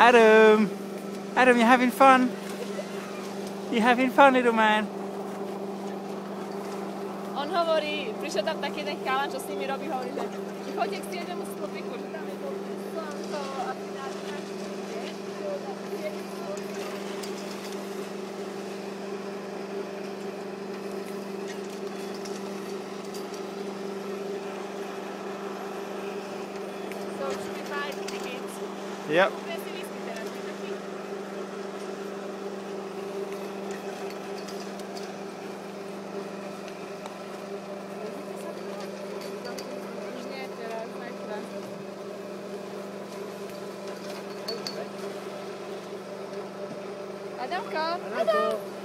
Adam! Adam, you're having fun? You're having fun, little man? On hovorí, prišiel tam taký jeden chalan, čo s nimi robí, hovorí, že choďte k striedemu sklopiku, že tam je to slnko a fináčka. So, should we buy tickets? Yep. Adamko, Adam!